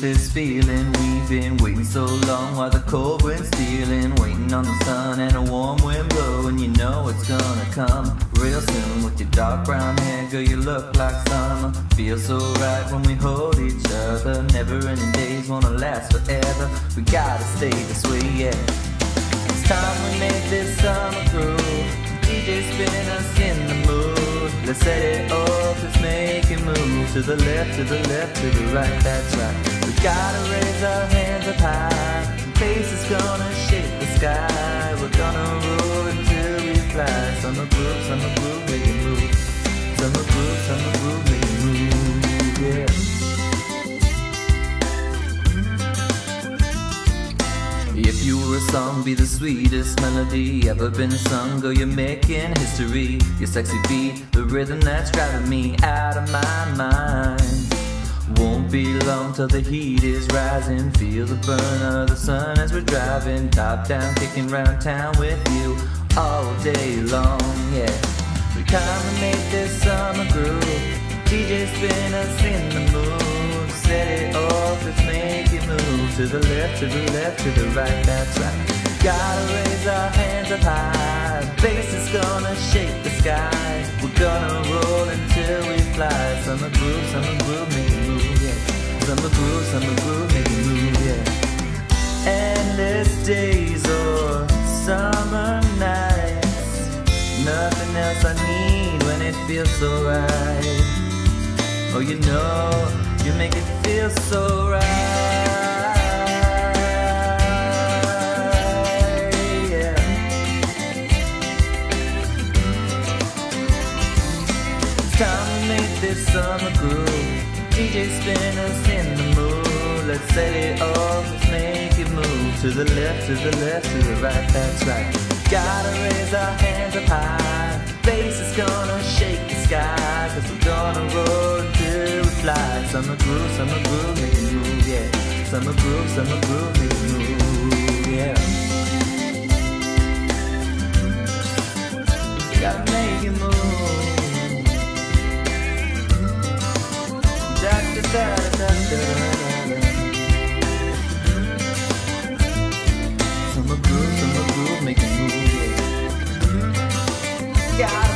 feeling. We've been waiting so long while the cold wind's stealing. Waiting on the sun and a warm wind blowing. You know it's gonna come real soon. With your dark brown hair, girl, you look like summer. Feels so right when we hold each other. Never ending days wanna last forever. We gotta stay this way, yeah. It's time we make this summer groove. DJ spinning us in the mood. Let's set it it move. To the left, to the left, to the right, that's right. We gotta raise our hands up high. Face is gonna shake the sky. We're gonna roll until we fly. Summer groove, summer groove, make it move. Summer groove, summer groove, make it move, yeah. If you were a song, be the sweetest melody ever been sung. Girl, you're making history. Your sexy beat, the rhythm that's driving me out of my mind. Won't be long till the heat is rising. Feel the burn of the sun as we're driving. Top down, kicking round town with you all day long. Yeah, we to make this summer groove. DJ spin us in the mood. Set it To the left, to the left, to the right, that's right. Gotta raise our hands up high. Bass is gonna shake the sky. We're gonna roll until we fly. Summer groove, summer groove, make it move, yeah. Summer groove, summer groove, make it move, yeah. Endless days or summer nights. Nothing else I need when it feels so right. Oh, you know, you make it feel so right. This summer groove. DJ spin us in the mood. Let's set it off, let's make it move. To the left, to the left, to the right, that's right. Gotta raise our hands up high. Bass is gonna shake the sky. Cause we're gonna roll until we fly. Summer groove, summer groove, make it move, yeah. Summer groove, summer groove, make it move, yeah. Gotta make it move. Summer groove, summer groove, make a move. Yeah.